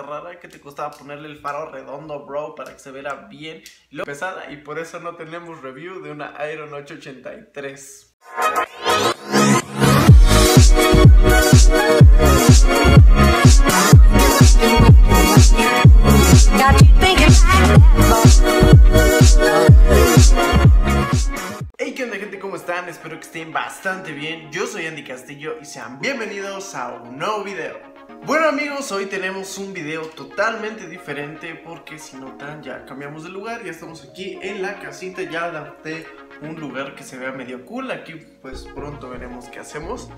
rara que te costaba ponerle el faro redondo, bro, para que se viera bien lo pesada y por eso no tenemos review de una Iron 883. Hey, ¿qué onda gente? ¿Cómo están? Espero que estén bastante bien. Yo soy Andy Castillo y sean bienvenidos a un nuevo video. Bueno amigos, hoy tenemos un video totalmente diferente porque si notan ya cambiamos de lugar, ya estamos aquí en la casita, ya adapté un lugar que se vea medio cool, aquí pues pronto veremos qué hacemos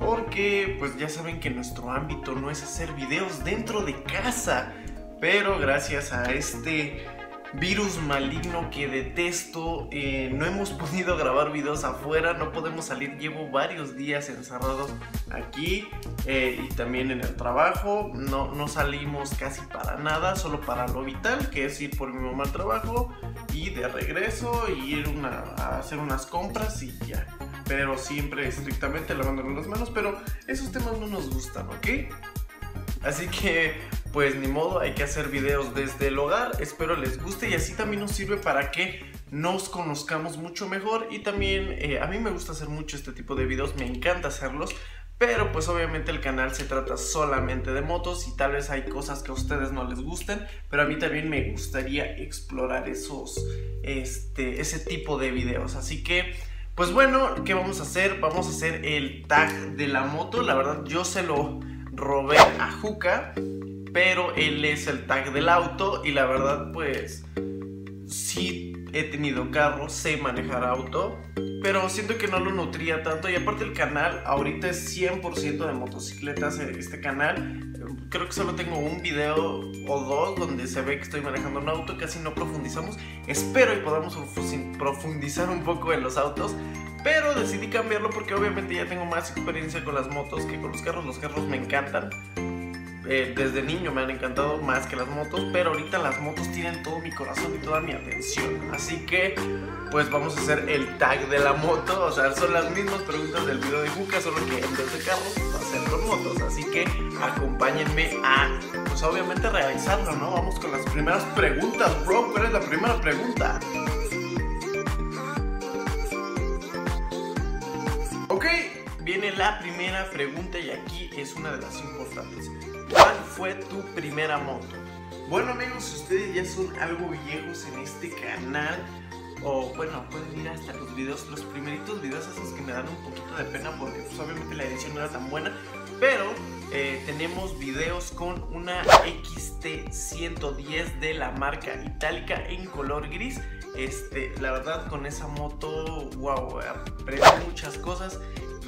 porque pues ya saben que nuestro ámbito no es hacer videos dentro de casa, pero gracias a este virus maligno que detesto. Eh, no hemos podido grabar videos afuera, no podemos salir. Llevo varios días encerrados aquí eh, y también en el trabajo. No, no salimos casi para nada, solo para lo vital, que es ir por mi mamá al trabajo y de regreso y ir a hacer unas compras y ya. Pero siempre estrictamente lavándonos las manos, pero esos temas no nos gustan, ¿ok? Así que, pues ni modo, hay que hacer videos desde el hogar. Espero les guste y así también nos sirve para que nos conozcamos mucho mejor. Y también eh, a mí me gusta hacer mucho este tipo de videos, me encanta hacerlos. Pero pues obviamente el canal se trata solamente de motos y tal vez hay cosas que a ustedes no les gusten, pero a mí también me gustaría explorar esos, este, ese tipo de videos. Así que, pues bueno, ¿qué vamos a hacer? Vamos a hacer el tag de la moto. La verdad yo se lo robé a Juca, pero él es el tag del auto y la verdad pues sí he tenido carro, sé manejar auto, pero siento que no lo nutría tanto y aparte el canal ahorita es 100% de motocicletas este canal. Creo que solo tengo un video o dos donde se ve que estoy manejando un auto, casi no profundizamos. Espero y podamos profundizar un poco en los autos, pero decidí cambiarlo porque obviamente ya tengo más experiencia con las motos que con los carros. Los carros me encantan. Eh, desde niño me han encantado más que las motos, pero ahorita las motos tienen todo mi corazón y toda mi atención. Así que, pues vamos a hacer el tag de la moto. O sea, son las mismas preguntas del video de Juca, solo que en vez de carros va a ser con motos. Así que acompáñenme a, pues obviamente realizarlo, ¿no? Vamos con las primeras preguntas, bro. ¿Cuál es la primera pregunta? Ok, viene la primera pregunta y aquí es una de las importantes. ¿Cuál fue tu primera moto? Bueno amigos, si ustedes ya son algo viejos en este canal o bueno, pueden ir hasta los videos, los primeritos videos esos que me dan un poquito de pena porque pues, obviamente la edición no era tan buena, pero eh, tenemos videos con una XT110 de la marca Itálica en color gris este, la verdad con esa moto, wow, aprendí muchas cosas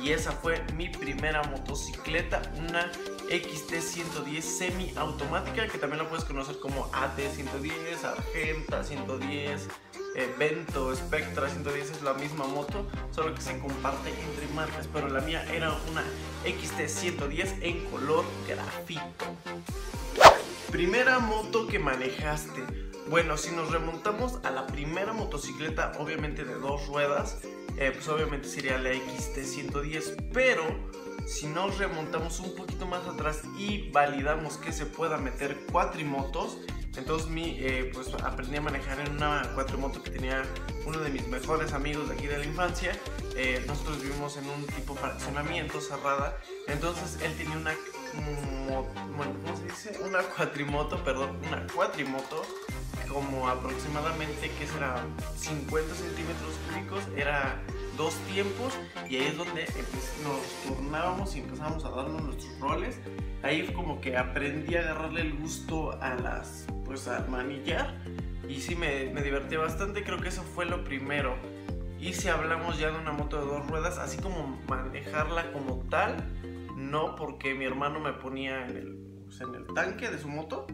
y esa fue mi primera motocicleta, una XT110 semi automática que también la puedes conocer como AT110, Argenta 110, eh, Vento, Spectra 110 es la misma moto, solo que se comparte entre marcas, pero la mía era una XT110 en color grafito. Primera moto que manejaste. Bueno, si nos remontamos a la primera motocicleta, obviamente de dos ruedas, eh, pues obviamente sería la XT110, pero si nos remontamos un poquito más atrás y validamos que se pueda meter cuatrimotos, entonces mi, eh, pues aprendí a manejar en una cuatrimoto que tenía uno de mis mejores amigos de aquí de la infancia. Eh, nosotros vivimos en un tipo fraccionamiento cerrada, entonces él tenía una, bueno, ¿cómo se dice? Una cuatrimoto, perdón, una cuatrimoto como aproximadamente, que será 50 centímetros cúbicos, era dos tiempos y ahí es donde nos turnábamos y empezábamos a darnos nuestros roles. Ahí como que aprendí a agarrarle el gusto a las, pues al manillar y sí me, me divertí bastante, creo que eso fue lo primero. Y si hablamos ya de una moto de dos ruedas, así como manejarla como tal, no porque mi hermano me ponía en el, pues, en el tanque de su moto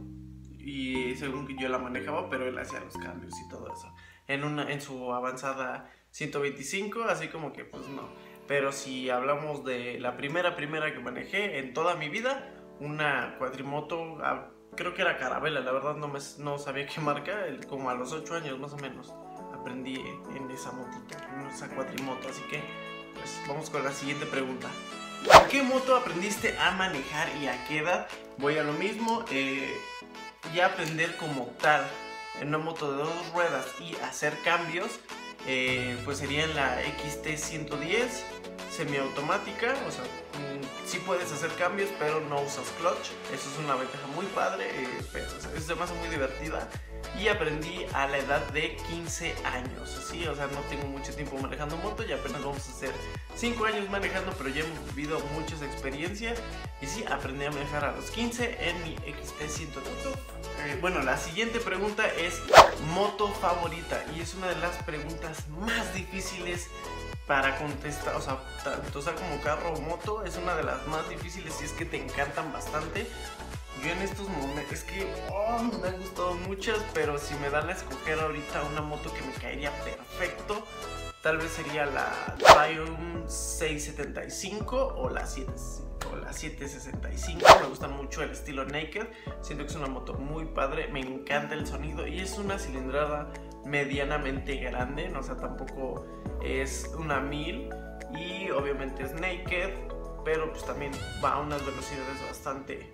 y según que yo la manejaba, pero él hacía los cambios y todo eso. En, una, en su avanzada 125, así como que pues no. Pero si hablamos de la primera, primera que manejé en toda mi vida, una cuatrimoto, ah, creo que era Carabela, la verdad no, me, no sabía qué marca, como a los 8 años más o menos aprendí en esa motito, en esa cuatrimoto. Así que pues vamos con la siguiente pregunta. ¿En qué moto aprendiste a manejar y a qué edad? Voy a lo mismo, eh, ya aprender como tal. En una moto de dos ruedas y hacer cambios, eh, pues sería en la XT110 semiautomática, o sea, sí puedes hacer cambios, pero no usas clutch. Eso es una ventaja muy padre, eh, pero es además muy divertida. Y aprendí a la edad de 15 años, ¿sí? O sea, no tengo mucho tiempo manejando moto y apenas vamos a hacer 5 años manejando, pero ya hemos vivido muchas experiencias. Y sí, aprendí a manejar a los 15 en mi XT110. Eh, bueno, la siguiente pregunta es moto favorita y es una de las preguntas más difíciles para contestar, o sea, tanto sea como carro o moto, es una de las más difíciles y es que te encantan bastante. Yo en estos momentos, es que oh, me han gustado muchas, pero si me dan a escoger ahorita una moto que me caería perfecto, tal vez sería la Triumph 675 o la 7 o la 765. Me gusta mucho el estilo Naked. Siento que es una moto muy padre. Me encanta el sonido y es una cilindrada medianamente grande. No, o sea, tampoco es una 1000 y obviamente es Naked, pero pues también va a unas velocidades bastante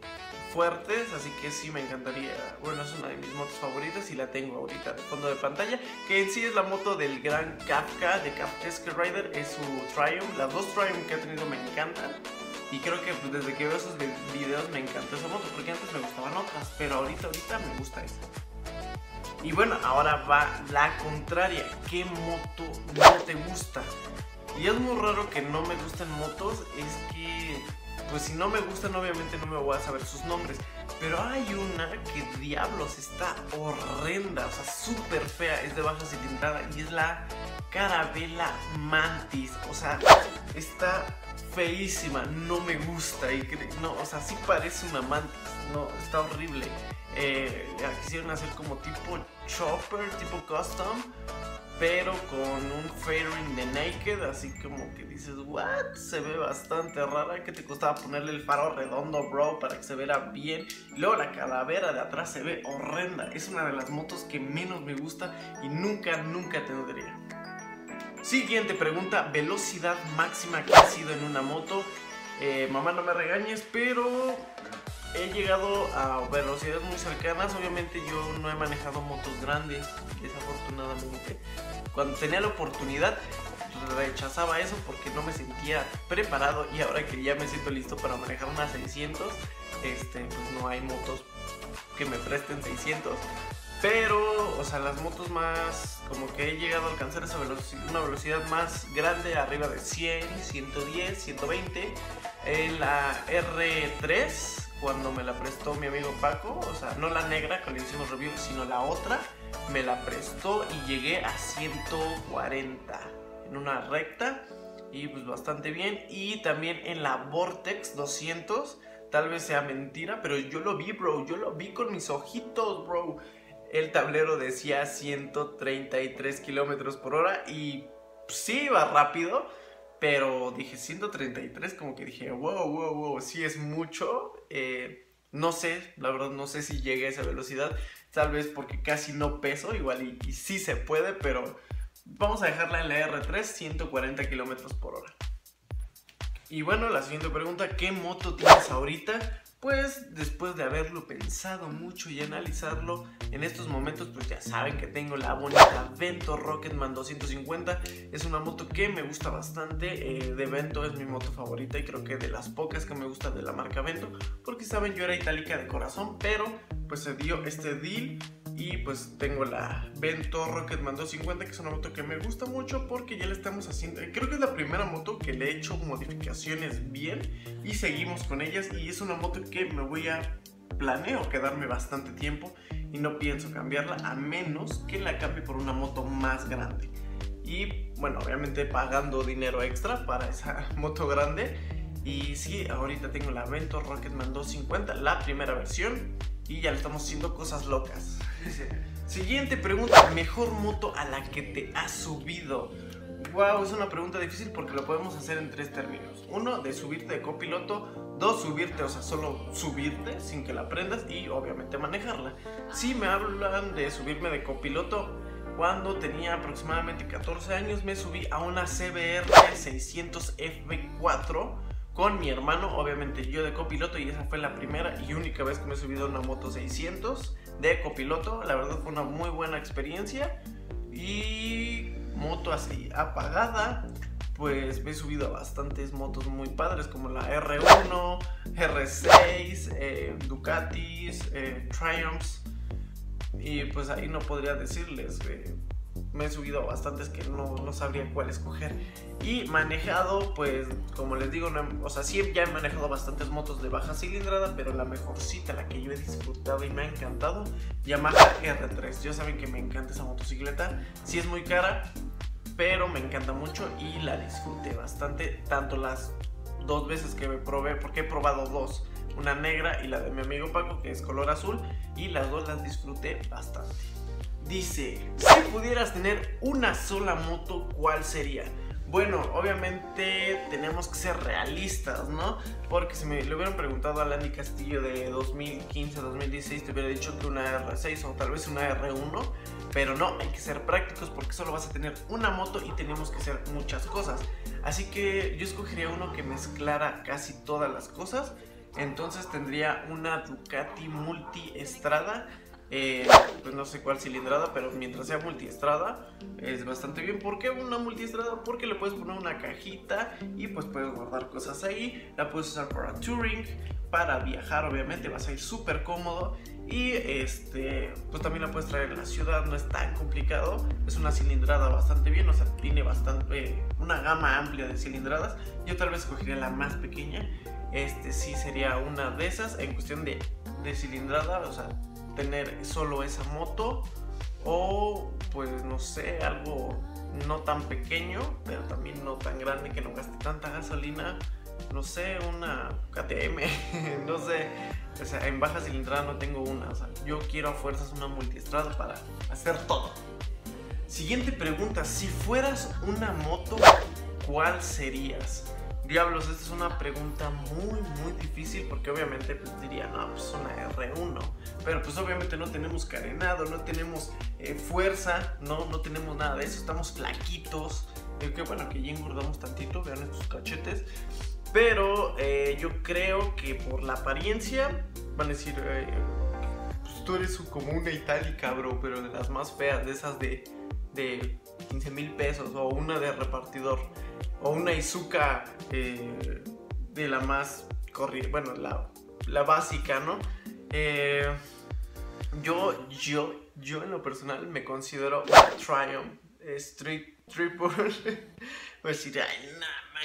así que sí me encantaría, bueno es una de mis motos favoritas y la tengo ahorita de fondo de pantalla, que en sí es la moto del gran Kafka, de Kafka Rider, es su Triumph, las dos Triumph que ha tenido me encantan, y creo que pues, desde que veo esos videos me encantó esa moto, porque antes me gustaban otras, pero ahorita, ahorita me gusta esta. Y bueno, ahora va la contraria. ¿Qué moto no te gusta? Y es muy raro que no me gusten motos, es que, pues si no me gustan, obviamente no me voy a saber sus nombres. Pero hay una que diablos está horrenda, o sea, súper fea, es de baja cilindrada y es la Carabela Mantis. O sea, está feísima, no me gusta. Y no, o sea, sí parece una mantis, no, está horrible. Eh, quisieron hacer como tipo chopper, tipo custom, pero con un fairing de naked, así como que dices, what, se ve bastante rara, que te costaba ponerle el faro redondo, bro, para que se viera bien. Y luego la calavera de atrás se ve horrenda, es una de las motos que menos me gusta y nunca, nunca tendría. Siguiente pregunta, velocidad máxima que ha sido en una moto. Eh, mamá, no me regañes, pero he llegado a velocidades muy cercanas. Obviamente yo no he manejado motos grandes, desafortunadamente. Cuando tenía la oportunidad, rechazaba eso porque no me sentía preparado y ahora que ya me siento listo para manejar unas 600, este, pues no hay motos que me presten 600. Pero, o sea, las motos más, como que he llegado a alcanzar esa velocidad, una velocidad más grande, arriba de 100, 110, 120. En la R3, cuando me la prestó mi amigo Paco, o sea, no la negra que le hicimos review, sino la otra, me la prestó y llegué a 140 en una recta y pues bastante bien. Y también en la Vortex 200, tal vez sea mentira, pero yo lo vi, bro, yo lo vi con mis ojitos, bro el tablero decía 133 kilómetros por hora y sí iba rápido, pero dije 133, como que dije, wow, wow, wow, sí es mucho. Eh, no sé, la verdad no sé si llegué a esa velocidad, tal vez porque casi no peso, igual y, y sí se puede, pero vamos a dejarla en la R3, 140 kilómetros por hora. Y bueno, la siguiente pregunta, ¿qué moto tienes ahorita? Pues después de haberlo pensado mucho y analizarlo, en estos momentos pues ya saben que tengo la bonita Vento Rocketman 250. Es una moto que me gusta bastante, eh, de Vento es mi moto favorita y creo que de las pocas que me gustan de la marca Vento, porque saben yo era itálica de corazón, pero pues se dio este deal y pues tengo la Vento Rocketman 250 que es una moto que me gusta mucho porque ya le estamos haciendo, creo que es la primera moto que le he hecho modificaciones bien y seguimos con ellas y es una moto que me voy a planeo quedarme bastante tiempo y no pienso cambiarla a menos que la cambie por una moto más grande. Y bueno, obviamente pagando dinero extra para esa moto grande. Y sí, ahorita tengo la Vento Rocketman 250, la primera versión y ya le estamos haciendo cosas locas. Siguiente pregunta, mejor moto a la que te has subido. Wow, es una pregunta difícil porque lo podemos hacer en tres términos. Uno, de subirte de copiloto. Dos, subirte, o sea, solo subirte sin que la aprendas y obviamente manejarla. Si me hablan de subirme de copiloto, cuando tenía aproximadamente 14 años me subí a una CBR 600 F4 con mi hermano, obviamente yo de copiloto y esa fue la primera y única vez que me he subido a una moto 600 de copiloto. La verdad fue una muy buena experiencia y moto así apagada. Pues me he subido a bastantes motos muy padres como la R1, R6, eh, Ducatis, eh, Triumphs. Y pues ahí no podría decirles. Eh, me he subido bastantes que no, no, sabría cuál escoger. Y manejado, pues como les digo, o sea, sí ya he manejado bastantes motos de baja cilindrada, pero la mejorcita, la que yo he disfrutado y me ha encantado, Yamaha R3. Ya saben que me encanta esa motocicleta. Sí es muy cara, pero me encanta mucho y la disfruté bastante. Tanto las dos veces que me probé, porque he probado dos. Una negra y la de mi amigo Paco, que es color azul. Y las dos las disfruté bastante. Dice, si pudieras tener una sola moto, ¿cuál sería? Bueno, obviamente tenemos que ser realistas, ¿no? Porque si me le hubieran preguntado a Landy Castillo de 2015-2016, te hubiera dicho que una R6 o tal vez una R1. Pero no, hay que ser prácticos porque solo vas a tener una moto y tenemos que hacer muchas cosas. Así que yo escogería uno que mezclara casi todas las cosas. Entonces tendría una Ducati Multi Estrada eh, pues no sé cuál cilindrada, pero mientras sea multiestrada es bastante bien. ¿Por qué una multiestrada? Porque le puedes poner una cajita y pues puedes guardar cosas ahí. La puedes usar para touring, para viajar, obviamente vas a ir súper cómodo. Y este, pues también la puedes traer en la ciudad, no es tan complicado. Es una cilindrada bastante bien, o sea, tiene bastante, una gama amplia de cilindradas. Yo tal vez escogería la más pequeña. Este sí sería una de esas en cuestión de, de cilindrada, o sea, tener solo esa moto o pues no sé, algo no tan pequeño, pero también no tan grande que no gaste tanta gasolina. No sé, una KTM, no sé. O sea, en baja cilindrada no tengo una. O sea, yo quiero a fuerzas una multiestrada para hacer todo. Siguiente pregunta, si fueras una moto, ¿cuál serías? Diablos, esta es una pregunta muy, muy difícil porque obviamente pues diría, no, pues una R1. Pero pues obviamente no tenemos carenado, no tenemos eh, fuerza, no, no tenemos nada de eso, estamos flaquitos. Eh, que bueno, que ya engordamos tantito, vean estos cachetes. Pero eh, yo creo que por la apariencia van a decir, pues tú eres como una itálica, bro, pero de las más feas, de esas de, de 15 mil pesos o una de repartidor o una Izuka eh, de la más corriente, bueno, la, la, básica, ¿no? Eh, yo, yo, yo en lo personal me considero Triumph Street Triple. pues decir, ay,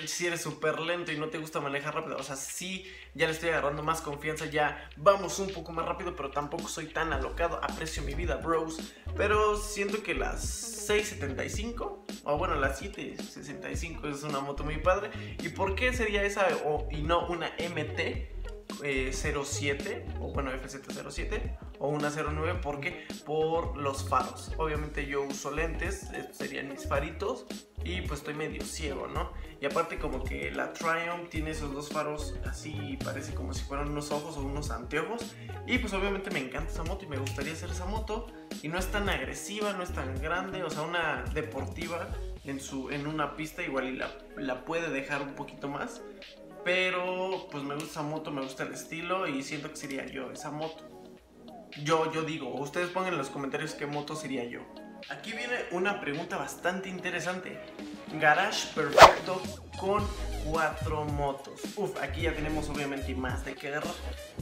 si eres súper lento y no te gusta manejar rápido, o sea, sí, ya le estoy agarrando más confianza, ya vamos un poco más rápido, pero tampoco soy tan alocado, aprecio mi vida, bros. Pero siento que las 675, o bueno, las 765 es una moto muy padre. ¿Y por qué sería esa o, y no una MT? 07 eh, o bueno FZ07 o una 09 porque por los faros. Obviamente yo uso lentes serían mis faritos y pues estoy medio ciego no y aparte como que la Triumph tiene esos dos faros así parece como si fueran unos ojos o unos anteojos y pues obviamente me encanta esa moto y me gustaría hacer esa moto y no es tan agresiva no es tan grande o sea una deportiva en, su, en una pista igual y la, la puede dejar un poquito más pero pues me gusta esa moto, me gusta el estilo y siento que sería yo esa moto. Yo, yo digo, ustedes pongan en los comentarios qué moto sería yo. Aquí viene una pregunta bastante interesante. Garage perfecto con cuatro motos. Uf, aquí ya tenemos obviamente más de qué guerra.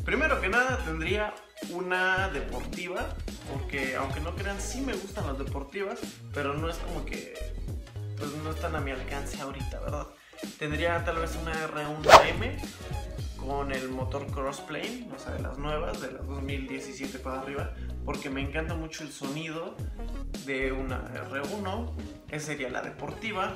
Primero que nada tendría una deportiva, porque aunque no crean, sí me gustan las deportivas, pero no es como que, pues no están a mi alcance ahorita, ¿verdad? Tendría tal vez una R1M con el motor Crossplane, o sea, de las nuevas, de las 2017 para arriba, porque me encanta mucho el sonido de una R1. Esa sería la deportiva.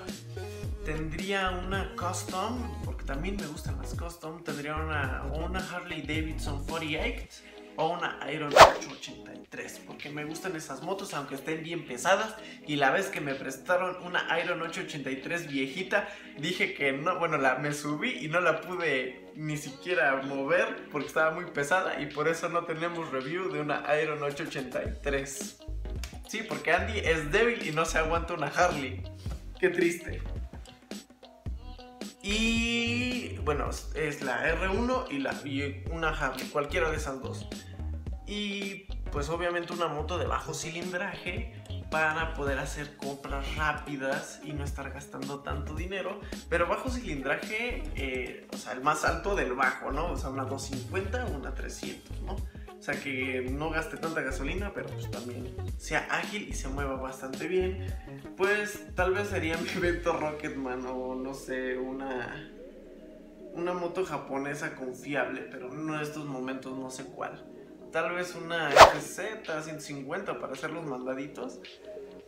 Tendría una Custom, porque también me gustan las Custom. Tendría una, una Harley Davidson 48 o una Iron 883 porque me gustan esas motos aunque estén bien pesadas. Y la vez que me prestaron una Iron 883 viejita dije que no, bueno, la, me subí y no la pude ni siquiera mover porque estaba muy pesada y por eso no tenemos review de una Iron 883 sí, porque Andy es débil y no se aguanta una Harley. Qué triste Y bueno, es la R1 y, la, y una Harley, cualquiera de esas dos. Y pues obviamente una moto de bajo cilindraje para poder hacer compras rápidas y no estar gastando tanto dinero. Pero bajo cilindraje, eh, o sea, el más alto del bajo, ¿no? O sea, una 250 o una 300, ¿no? O sea, que no gaste tanta gasolina, pero pues también sea ágil y se mueva bastante bien. Pues tal vez sería mi evento Rocketman o no sé, una, una moto japonesa confiable, pero en estos momentos no sé cuál tal vez una FZ 150 para hacer los mandaditos.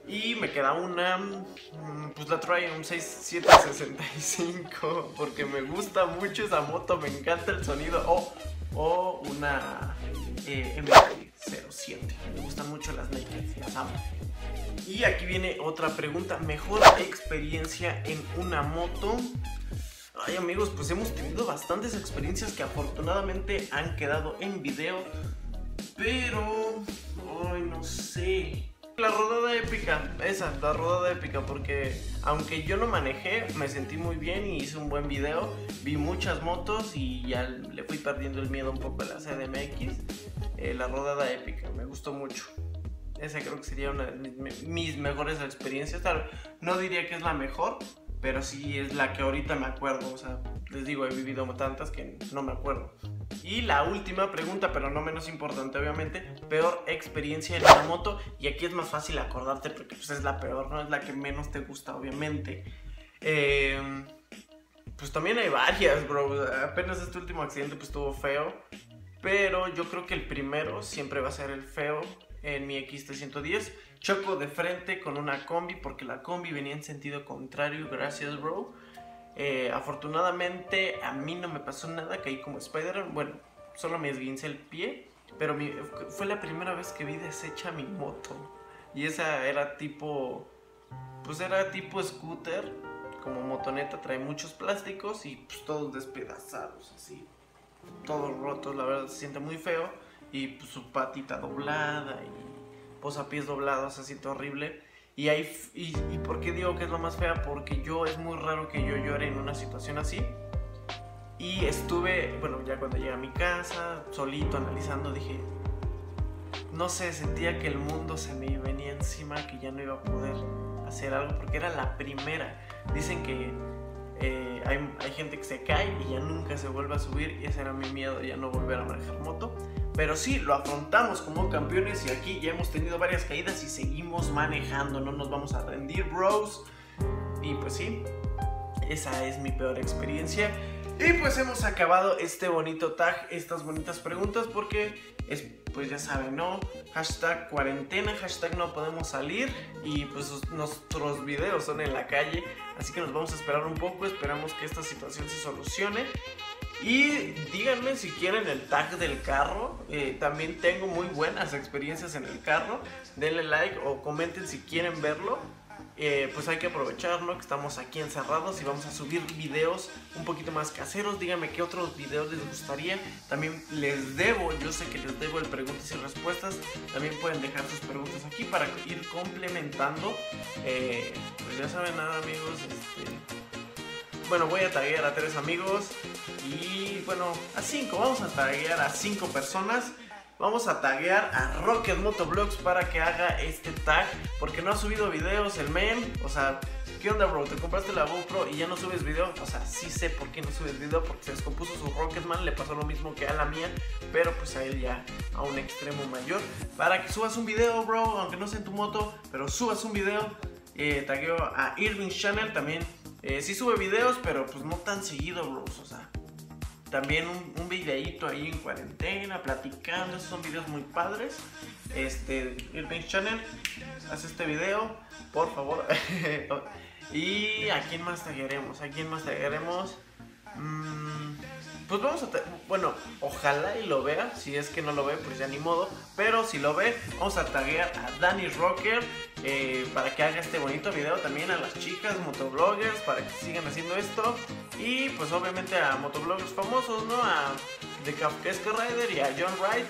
Y me queda una, mm, pues la trae un 6765 porque me gusta mucho esa moto, me encanta el sonido. O, o una eh, MT-07, me gustan mucho las Naked, las amo. Y aquí viene otra pregunta, mejor experiencia en una moto. Ay amigos, pues hemos tenido bastantes experiencias que afortunadamente han quedado en video. Pero... Ay, no sé. La rodada épica, esa, la rodada épica, porque aunque yo no manejé, me sentí muy bien y hice un buen video. Vi muchas motos y ya le fui perdiendo el miedo un poco a la CDMX. Eh, la rodada épica, me gustó mucho. Esa creo que sería una de mis, mejores experiencias. no diría que es la mejor, pero sí es la que ahorita me acuerdo. O sea, les digo, he vivido tantas que no me acuerdo. Y la última pregunta, pero no menos importante obviamente, peor experiencia en una moto. Y aquí es más fácil acordarte porque pues, es la peor, no es la que menos te gusta obviamente. Em, pues también hay varias, bro. Apenas este último accidente pues estuvo feo. Pero yo creo que el primero siempre va a ser el feo en mi XT110. Choco de frente con una combi porque la combi venía en sentido contrario. Gracias, bro. Eh, afortunadamente a mí no me pasó nada, caí como Spider-Man. Bueno, solo me esguincé el pie, pero fue la primera vez que vi deshecha mi moto. Y esa era tipo, pues era tipo scooter, como motoneta, trae muchos plásticos y pues todos despedazados, así, todos rotos, la verdad se siente muy feo. Y pues su patita doblada y posapiés doblados, así todo horrible. Y, hay, y, por qué digo que es lo más fea? Porque yo es muy raro que yo llore en una situación así. Y estuve, bueno, ya cuando llegué a mi casa, solito analizando, dije, no sé, sentía que el mundo se me venía encima, que ya no iba a poder hacer algo, porque era la primera. Dicen que eh, hay, hay gente que se cae y ya nunca se vuelve a subir, y ese era mi miedo, ya no volver a manejar moto. Pero sí, lo afrontamos como campeones y aquí ya hemos tenido varias caídas y seguimos manejando, no nos vamos a rendir, bros. Y pues sí, esa es mi peor experiencia. Y pues hemos acabado este bonito tag, estas bonitas preguntas porque es, pues ya saben, ¿no? Hashtag cuarentena, hashtag no podemos salir y pues nuestros videos son en la calle, así que nos vamos a esperar un poco, esperamos que esta situación se solucione y díganme si quieren el tag del carro. Eh, también tengo muy buenas experiencias en el carro. Denle like o comenten si quieren verlo. Eh, pues hay que aprovechar, ¿no? Que estamos aquí encerrados y vamos a subir videos un poquito más caseros. Díganme qué otros videos les gustaría. También les debo, yo sé que les debo el preguntas y respuestas. También pueden dejar sus preguntas aquí para ir complementando. Eh, pues ya saben nada, amigos. Este, bueno, voy a taguear a tres amigos y bueno, a cinco. Vamos a taguear a cinco personas. Vamos a taguear a Rocket Motovlogs para que haga este tag. Porque no ha subido videos el men. O sea, ¿qué onda, bro? ¿Te compraste la GoPro y ya no subes video? O sea, sí sé por qué no subes video. Porque se descompuso su Rocketman. Le pasó lo mismo que a la mía. Pero pues a él ya a un extremo mayor. Para que subas un video, bro. Aunque no sea en tu moto. Pero subas un video. Eh, tagueo a Irving Channel también eh, sí sube videos, pero pues no tan seguido, bros. O sea, también un, un videíto ahí en cuarentena, platicando. Esos son videos muy padres. Este, Irving Channel, hace este video, por favor. y a quién más tagueremos, a quién más tagueremos. Mmm pues vamos a... Bueno, ojalá y lo vea. Si es que no lo ve, pues ya ni modo. Pero si lo ve, vamos a taguear a Danny Rocker eh, para que haga este bonito video. También a las chicas motobloggers para que sigan haciendo esto. Y pues obviamente a motobloggers famosos, ¿no? A The Kafkaesque Rider y a John Wright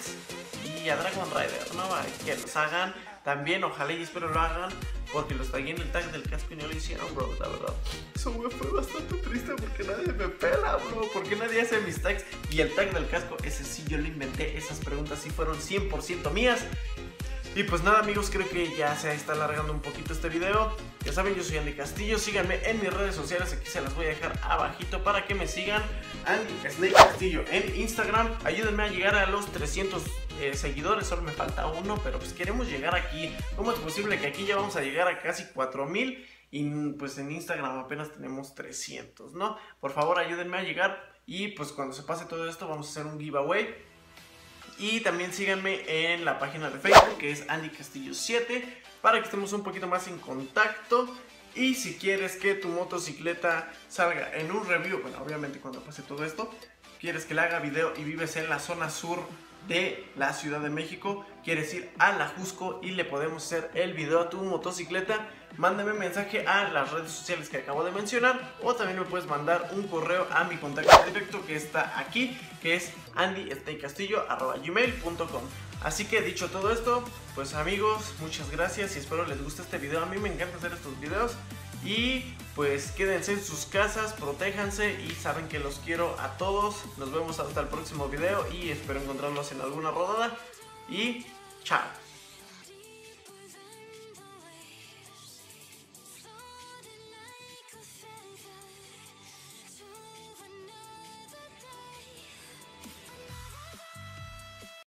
y a Dragon Rider, ¿no? Que los hagan también ojalá y espero lo hagan porque los tagué en el tag del casco y no lo hicieron, bro, la verdad. Eso me fue bastante triste porque nadie me pela, bro, porque nadie hace mis tags y el tag del casco, ese sí yo lo inventé, esas preguntas sí fueron 100% mías. Y pues nada amigos, creo que ya se está alargando un poquito este video. Ya saben, yo soy Andy Castillo, síganme en mis redes sociales, aquí se las voy a dejar abajito para que me sigan. Andy Castillo en Instagram, ayúdenme a llegar a los 300 eh, seguidores, solo me falta uno, pero pues queremos llegar aquí. ¿Cómo es posible que aquí ya vamos a llegar a casi 4000 y pues en Instagram apenas tenemos 300, ¿no? Por favor ayúdenme a llegar y pues cuando se pase todo esto vamos a hacer un giveaway y también síganme en la página de Facebook que es Andy Castillo 7 para que estemos un poquito más en contacto. Y si quieres que tu motocicleta salga en un review, bueno, obviamente cuando pase todo esto, quieres que le haga video y vives en la zona sur de la Ciudad de México, quieres ir a la Jusco y le podemos hacer el video a tu motocicleta, mándame mensaje a las redes sociales que acabo de mencionar o también me puedes mandar un correo a mi contacto directo que está aquí, que es andystaycastillo.gmail.com Así que dicho todo esto, pues amigos, muchas gracias y espero les guste este video. A mí me encanta hacer estos videos y pues quédense en sus casas, protéjanse y saben que los quiero a todos. Nos vemos hasta el próximo video y espero encontrarlos en alguna rodada. Y chao.